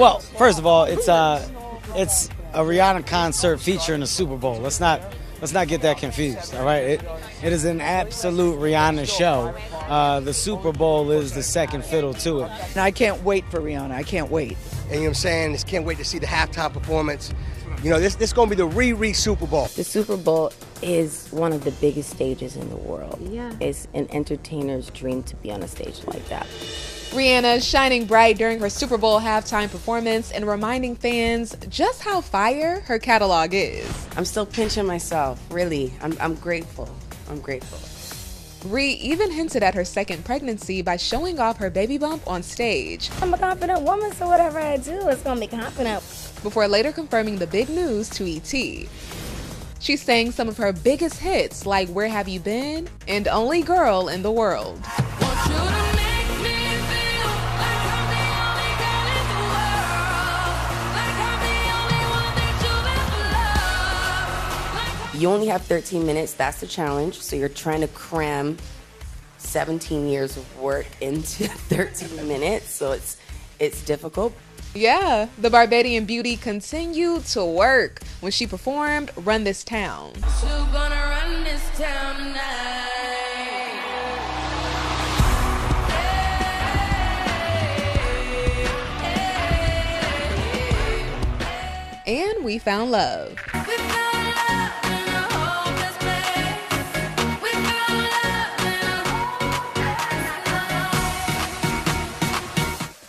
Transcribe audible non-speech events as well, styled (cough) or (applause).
Well, first of all, it's uh, it's a Rihanna concert featuring the Super Bowl. Let's not let's not get that confused. All right, it it is an absolute Rihanna show. Uh, the Super Bowl is the second fiddle to it. And I can't wait for Rihanna. I can't wait. And you know what I'm saying? Just can't wait to see the halftime performance. You know, this this gonna be the Riri Super Bowl. The Super Bowl is one of the biggest stages in the world. Yeah. It's an entertainer's dream to be on a stage like that. Rihanna shining bright during her Super Bowl halftime performance and reminding fans just how fire her catalog is. I'm still pinching myself, really. I'm, I'm grateful. I'm grateful. Ree even hinted at her second pregnancy by showing off her baby bump on stage. I'm a confident woman, so whatever I do, it's gonna be confident. Before later confirming the big news to ET. She sang some of her biggest hits like Where Have You Been and Only Girl in the World. You only have 13 minutes, that's the challenge. So you're trying to cram 17 years of work (laughs) into 13 minutes. So it's it's difficult. Yeah, the Barbadian beauty continued to work when she performed Run This Town. Run this town And we found love.